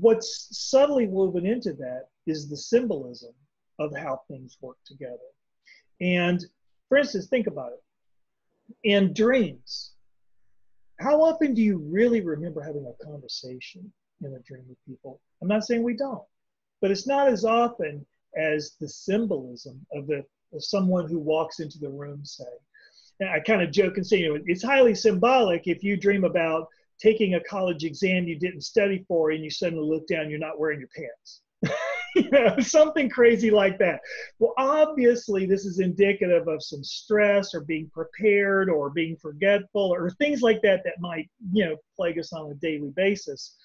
what's subtly woven into that is the symbolism of how things work together. And for instance, think about it and dreams. How often do you really remember having a conversation in a dream with people? I'm not saying we don't, but it's not as often as the symbolism of the of someone who walks into the room, say. And I kind of joke and say, you know, it's highly symbolic if you dream about taking a college exam you didn't study for and you suddenly look down, you're not wearing your pants. you know, something crazy like that. Well, obviously, this is indicative of some stress or being prepared or being forgetful or things like that that might, you know, plague us on a daily basis.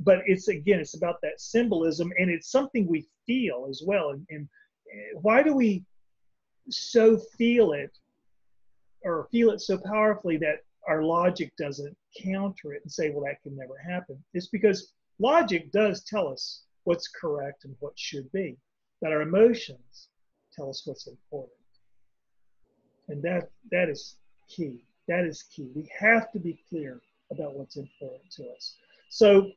But it's again, it's about that symbolism and it's something we feel as well. And, and eh, why do we so feel it or feel it so powerfully that our logic doesn't counter it and say, well, that can never happen? It's because logic does tell us what's correct and what should be. But our emotions tell us what's important. And that that is key. That is key. We have to be clear about what's important to us. So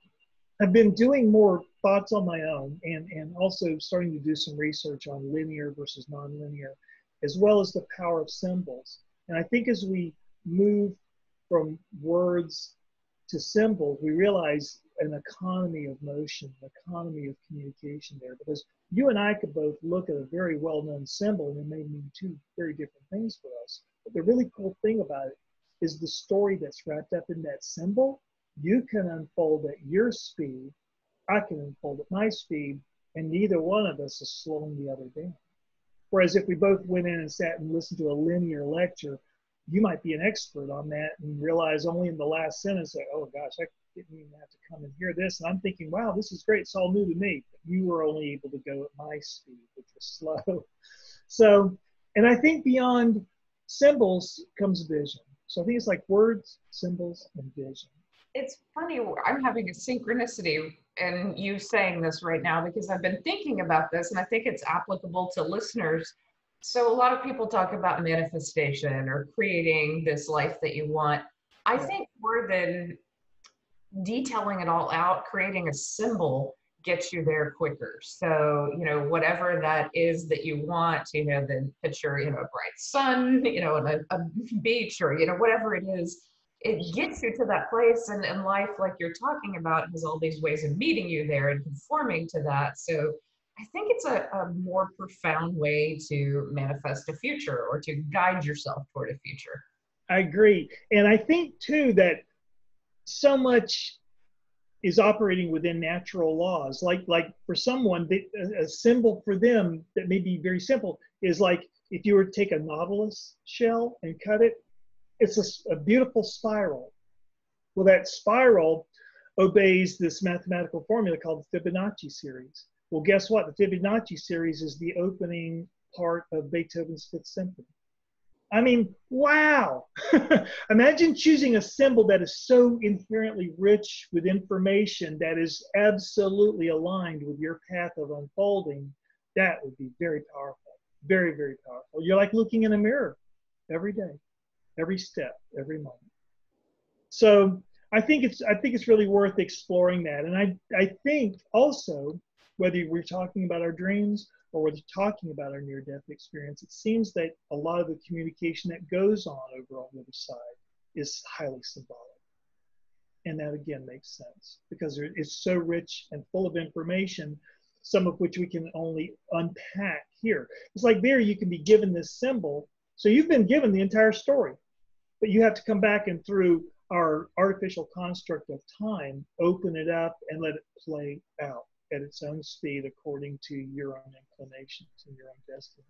I've been doing more thoughts on my own and, and also starting to do some research on linear versus nonlinear, as well as the power of symbols. And I think as we move from words to symbols, we realize an economy of motion, an economy of communication there. Because you and I could both look at a very well-known symbol and it may mean two very different things for us. But the really cool thing about it is the story that's wrapped up in that symbol. You can unfold at your speed. I can unfold at my speed, and neither one of us is slowing the other down. Whereas if we both went in and sat and listened to a linear lecture, you might be an expert on that and realize only in the last sentence that, oh gosh, I didn't even have to come and hear this. And I'm thinking, wow, this is great. It's all new to me. But you were only able to go at my speed, which was slow. So, and I think beyond symbols comes vision. So I think it's like words, symbols, and vision. It's funny, I'm having a synchronicity in you saying this right now because I've been thinking about this and I think it's applicable to listeners so a lot of people talk about manifestation or creating this life that you want. I think more than detailing it all out, creating a symbol gets you there quicker. So, you know, whatever that is that you want, you know, then picture, you know, a bright sun, you know, a, a beach or, you know, whatever it is, it gets you to that place. And in life, like you're talking about, has all these ways of meeting you there and conforming to that. So I think it's a, a more profound way to manifest a future or to guide yourself toward a future. I agree. And I think too that so much is operating within natural laws. Like like for someone, a symbol for them that may be very simple is like if you were to take a nautilus shell and cut it, it's a, a beautiful spiral. Well, that spiral obeys this mathematical formula called the Fibonacci series. Well, guess what? The Fibonacci series is the opening part of Beethoven's Fifth Symphony. I mean, wow. Imagine choosing a symbol that is so inherently rich with information that is absolutely aligned with your path of unfolding. That would be very powerful. Very, very powerful. You're like looking in a mirror every day, every step, every moment. So I think it's I think it's really worth exploring that. And I I think also whether we're talking about our dreams or we're talking about our near death experience, it seems that a lot of the communication that goes on over on the other side is highly symbolic. And that again makes sense because it's so rich and full of information, some of which we can only unpack here. It's like there, you can be given this symbol. So you've been given the entire story, but you have to come back and through our artificial construct of time, open it up and let it play out at its own speed according to your own inclinations and your own destiny.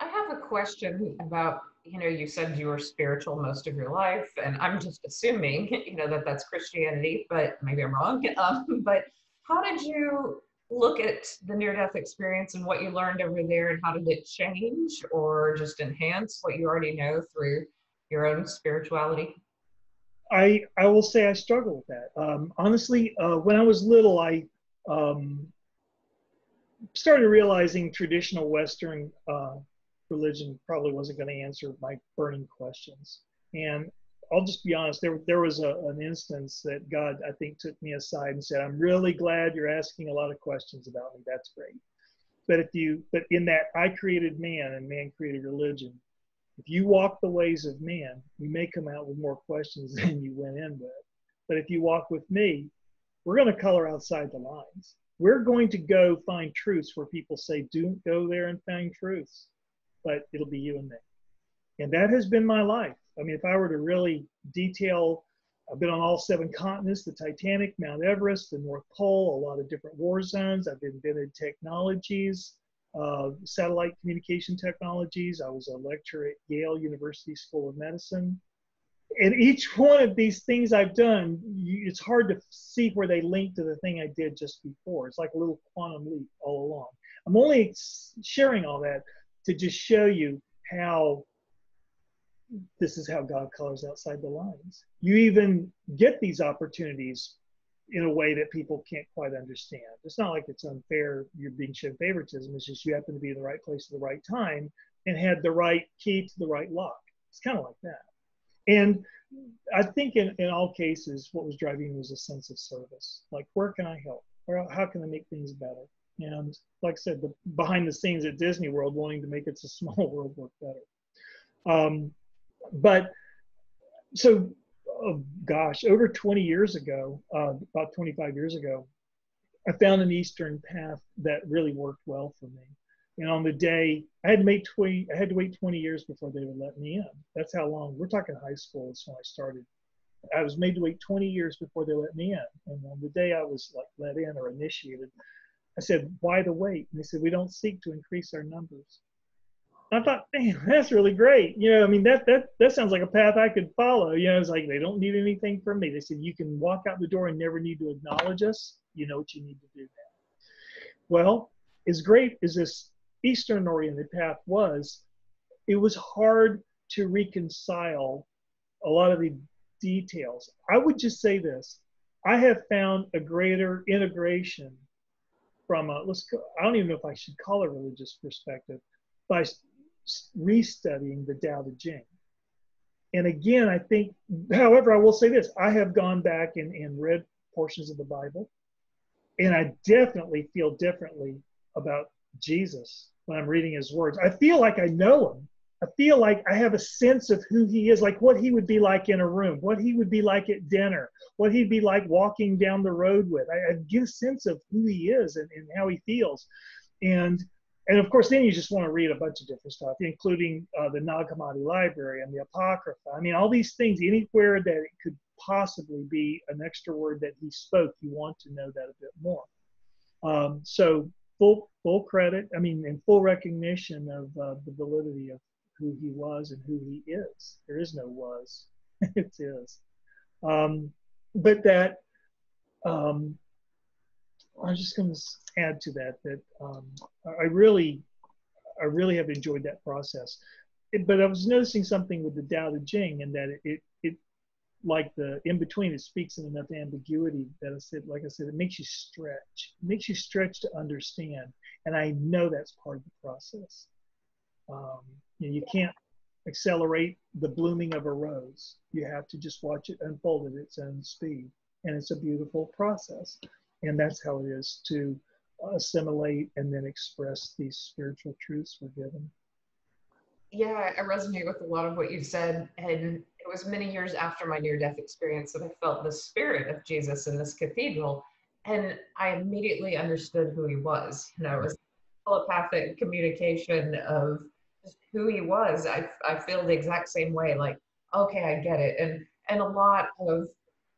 I have a question about, you know, you said you were spiritual most of your life, and I'm just assuming, you know, that that's Christianity, but maybe I'm wrong. Um, but how did you look at the near death experience and what you learned over there, and how did it change or just enhance what you already know through your own spirituality? I I will say I struggle with that. Um, honestly, uh, when I was little, I um, started realizing traditional Western uh, religion probably wasn't going to answer my burning questions. And I'll just be honest, there, there was a, an instance that God, I think, took me aside and said, I'm really glad you're asking a lot of questions about me. That's great. But if you, but in that I created man and man created religion, if you walk the ways of man, you may come out with more questions than you went in with. But if you walk with me, we're going to color outside the lines. We're going to go find truths where people say, don't go there and find truths, but it'll be you and me. And that has been my life. I mean, if I were to really detail, I've been on all seven continents the Titanic, Mount Everest, the North Pole, a lot of different war zones. I've invented technologies, uh, satellite communication technologies. I was a lecturer at Yale University School of Medicine and each one of these things I've done, you, it's hard to see where they link to the thing I did just before. It's like a little quantum leap all along. I'm only sharing all that to just show you how this is how God colors outside the lines. You even get these opportunities in a way that people can't quite understand. It's not like it's unfair, you're being shown favoritism. It's just you happen to be in the right place at the right time and had the right key to the right lock. It's kind of like that. And I think in, in all cases, what was driving was a sense of service. Like, where can I help? Or how can I make things better? And like I said, the behind the scenes at Disney World, wanting to make its a small world work better. Um, but so, oh gosh, over 20 years ago, uh, about 25 years ago, I found an Eastern path that really worked well for me. And on the day, I had to make 20, I had to wait 20 years before they would let me in. That's how long, we're talking high school, that's when I started. I was made to wait 20 years before they let me in. And on the day I was like let in or initiated, I said, why the wait? And they said, we don't seek to increase our numbers. I thought, man, that's really great. You know, I mean, that that that sounds like a path I could follow. You know, it's like they don't need anything from me. They said you can walk out the door and never need to acknowledge us. You know what you need to do now. Well, as great as this Eastern oriented path was, it was hard to reconcile a lot of the details. I would just say this I have found a greater integration from a, let's go, I don't even know if I should call it a religious perspective, by restudying the Tao Te Ching. And again, I think, however, I will say this I have gone back and, and read portions of the Bible, and I definitely feel differently about Jesus when I'm reading his words. I feel like I know him. I feel like I have a sense of who he is, like what he would be like in a room, what he would be like at dinner, what he'd be like walking down the road with. I, I get a sense of who he is and, and how he feels. And and of course, then you just want to read a bunch of different stuff, including uh, the Nag Hammadi Library and the Apocrypha. I mean, all these things, anywhere that it could possibly be an extra word that he spoke, you want to know that a bit more. Um, so full full credit, I mean, and full recognition of uh, the validity of who he was and who he is. There is no was, it is. Um, but that um, I'm just going to add to that that um, I really, I really have enjoyed that process. It, but I was noticing something with the Tao Te Ching, and that it, like the in between, it speaks in enough ambiguity that I said, like I said, it makes you stretch. It makes you stretch to understand, and I know that's part of the process. Um, you, know, you can't accelerate the blooming of a rose. You have to just watch it unfold at its own speed, and it's a beautiful process and that's how it is to assimilate and then express these spiritual truths we're given. Yeah, I resonate with a lot of what you said. And it was many years after my near death experience that I felt the spirit of Jesus in this cathedral. And I immediately understood who he was. You know, it was telepathic communication of who he was. I, I feel the exact same way like, okay, I get it. And, and a lot of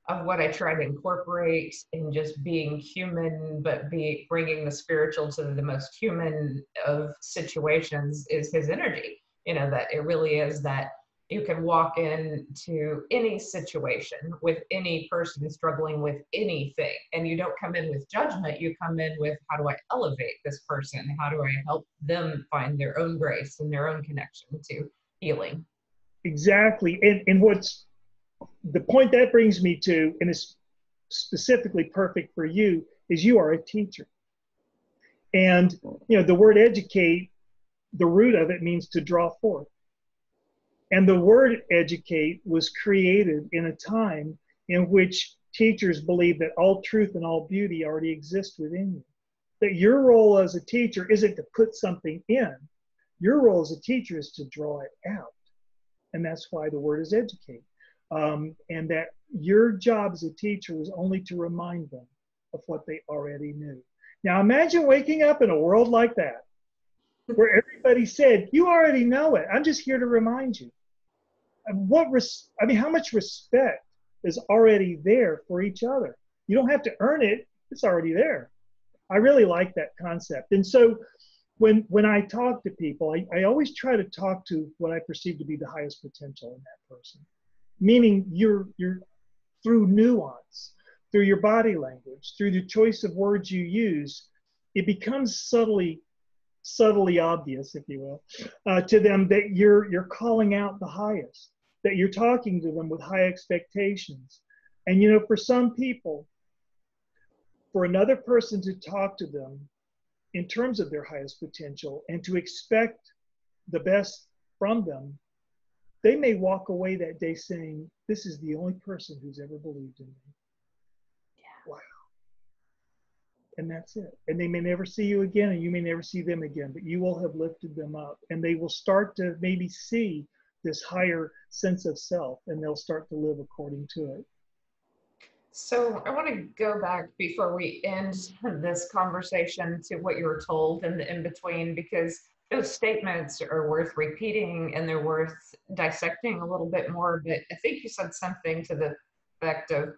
of what I try to incorporate in just being human, but be bringing the spiritual to the most human of situations is his energy. You know, that it really is that you can walk into any situation with any person struggling with anything and you don't come in with judgment you come in with how do i elevate this person how do i help them find their own grace and their own connection to healing exactly and, and what's the point that brings me to, and is specifically perfect for you, is you are a teacher. And you know, the word educate, the root of it means to draw forth. And the word educate was created in a time in which teachers believed that all truth and all beauty already exist within you. That your role as a teacher isn't to put something in, your role as a teacher is to draw it out. And that's why the word is educate um, and that your job as a teacher was only to remind them of what they already knew. Now imagine waking up in a world like that, where everybody said, "You already know it. I'm just here to remind you." What res- I mean, how much respect is already there for each other? You don't have to earn it; it's already there. I really like that concept, and so when when I talk to people, I, I always try to talk to what I perceive to be the highest potential in that person meaning you're you're through nuance through your body language through the choice of words you use it becomes subtly subtly obvious if you will uh, to them that you're you're calling out the highest that you're talking to them with high expectations and you know for some people for another person to talk to them in terms of their highest potential and to expect the best from them they may walk away that day saying, This is the only person who's ever believed in me. Yeah. Wow. And that's it. And they may never see you again, and you may never see them again, but you will have lifted them up. And they will start to maybe see this higher sense of self, and they'll start to live according to it. So I want to go back before we end this conversation to what you were told in the in between, because those statements are worth repeating and they're worth dissecting a little bit more. But I think you said something to the effect of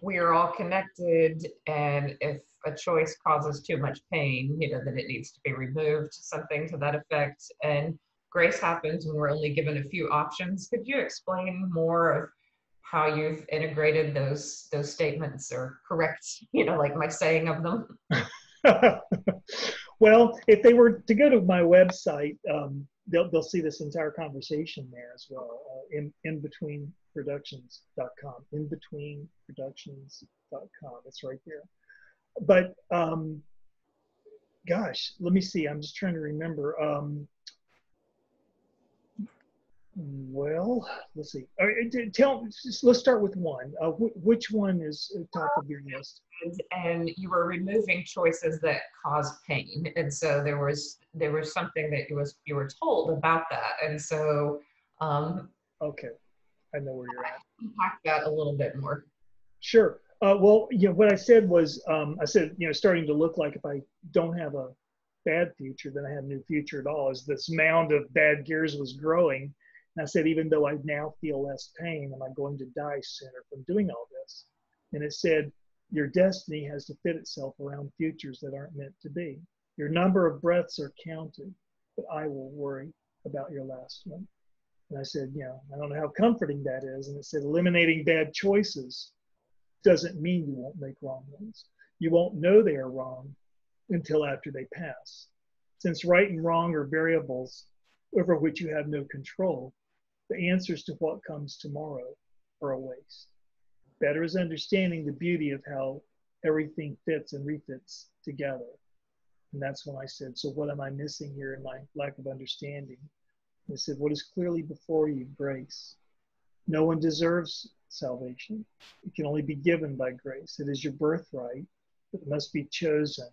we are all connected, and if a choice causes too much pain, you know, that it needs to be removed, something to that effect. And grace happens when we're only given a few options. Could you explain more of how you've integrated those those statements or correct, you know, like my saying of them? well, if they were to go to my website, um, they'll, they'll see this entire conversation there as well, uh, in, in between productions.com, in between productions.com. It's right there. But um, gosh, let me see. I'm just trying to remember. Um, well, let's see. Right, tell. Let's start with one. Uh, wh- which one is top of your list? And, and you were removing choices that cause pain, and so there was there was something that you was you were told about that, and so. Um, okay, I know where you're at. Unpack that a little bit more. Sure. Uh, well, you know, what I said was, um, I said, you know, starting to look like if I don't have a bad future, then I have no future at all. As this mound of bad gears was growing, and I said, even though I now feel less pain, am I going to die sooner from doing all this? And it said, your destiny has to fit itself around futures that aren't meant to be. Your number of breaths are counted, but I will worry about your last one. And I said, you know, I don't know how comforting that is. And it said, eliminating bad choices doesn't mean you won't make wrong ones. You won't know they are wrong until after they pass. Since right and wrong are variables over which you have no control, the answers to what comes tomorrow are a waste. Better is understanding the beauty of how everything fits and refits together. And that's when I said, So what am I missing here in my lack of understanding? And I said, What is clearly before you? Grace. No one deserves salvation. It can only be given by grace. It is your birthright, but must be chosen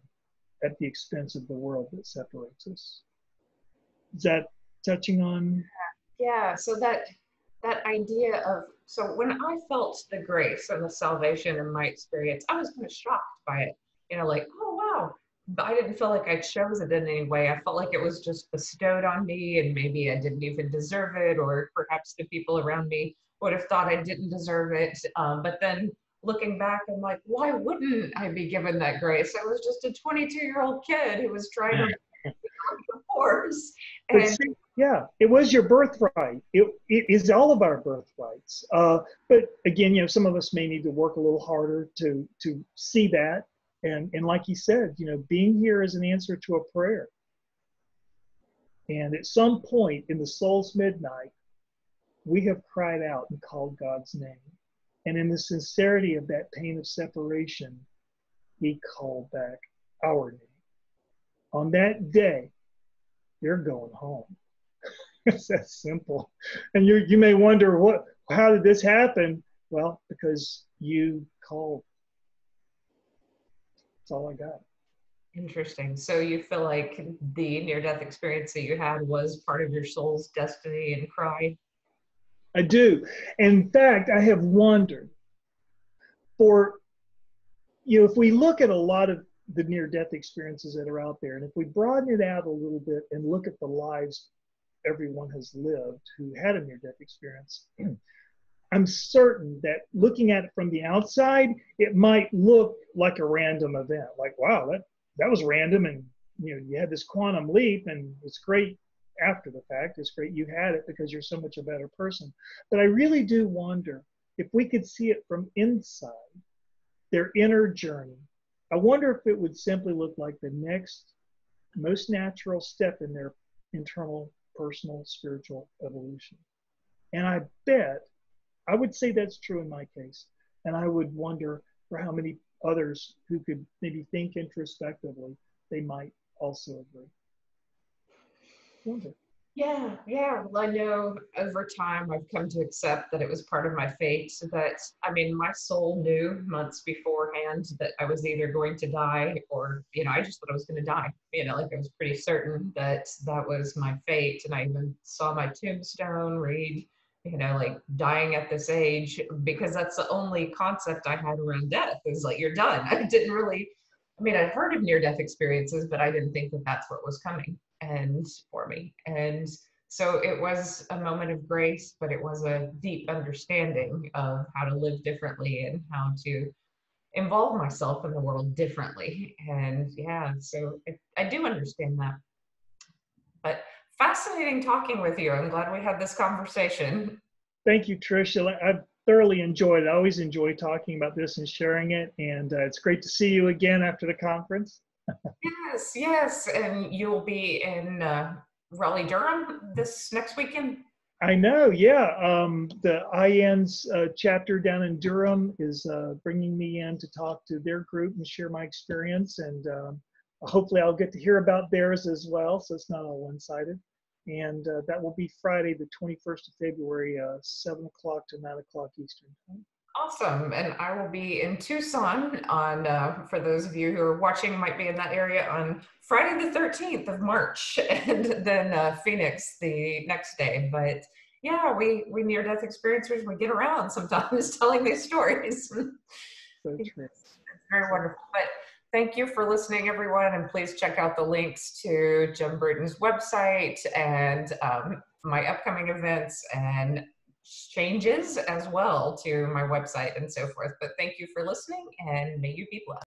at the expense of the world that separates us. Is that touching on? Yeah, so that that idea of so when I felt the grace and the salvation in my experience, I was kind of shocked by it. You know, like, oh wow. But I didn't feel like I chose it in any way. I felt like it was just bestowed on me and maybe I didn't even deserve it, or perhaps the people around me would have thought I didn't deserve it. Um, but then looking back, I'm like, why wouldn't I be given that grace? I was just a 22 year old kid who was trying to the horse. And see, yeah, it was your birthright. It, it is all of our birthrights. Uh, but again, you know, some of us may need to work a little harder to to see that. And and like you said, you know, being here is an answer to a prayer. And at some point in the soul's midnight, we have cried out and called God's name. And in the sincerity of that pain of separation, He called back our name. On that day, you're going home. it's that simple. And you you may wonder what how did this happen? Well, because you called. That's all I got. Interesting. So you feel like the near death experience that you had was part of your soul's destiny and cry? I do. In fact, I have wondered for, you know, if we look at a lot of the near death experiences that are out there, and if we broaden it out a little bit and look at the lives everyone has lived who had a near death experience, I'm certain that looking at it from the outside, it might look like a random event. Like, wow, that, that was random, and you know, you had this quantum leap, and it's great after the fact. It's great you had it because you're so much a better person. But I really do wonder if we could see it from inside, their inner journey. I wonder if it would simply look like the next most natural step in their internal, personal, spiritual evolution. And I bet, I would say that's true in my case. And I would wonder for how many others who could maybe think introspectively, they might also agree. Yeah, yeah. Well, I know over time I've come to accept that it was part of my fate. That I mean, my soul knew months beforehand that I was either going to die or, you know, I just thought I was going to die. You know, like I was pretty certain that that was my fate. And I even saw my tombstone read, you know, like dying at this age, because that's the only concept I had around death is like, you're done. I didn't really, I mean, I'd heard of near death experiences, but I didn't think that that's what was coming and for me. And so it was a moment of grace, but it was a deep understanding of how to live differently and how to involve myself in the world differently. And yeah, so it, I do understand that. But fascinating talking with you. I'm glad we had this conversation. Thank you, Tricia. I've thoroughly enjoyed it. I always enjoy talking about this and sharing it. And uh, it's great to see you again after the conference. Yes, yes. And you'll be in uh, Raleigh, Durham this next weekend? I know, yeah. Um, the IANDS uh, chapter down in Durham is uh, bringing me in to talk to their group and share my experience. And um, hopefully I'll get to hear about theirs as well, so it's not all one-sided. And uh, that will be Friday, the 21st of February, uh, 7 o'clock to 9 o'clock Eastern Time. Awesome. And I will be in Tucson on, uh, for those of you who are watching, might be in that area on Friday the 13th of March, and then uh, Phoenix the next day. But yeah, we, we near death experiencers, we get around sometimes telling these stories. so very wonderful. But thank you for listening, everyone. And please check out the links to Jim Bruton's website and um, my upcoming events and changes as well to my website and so forth. But thank you for listening and may you be blessed.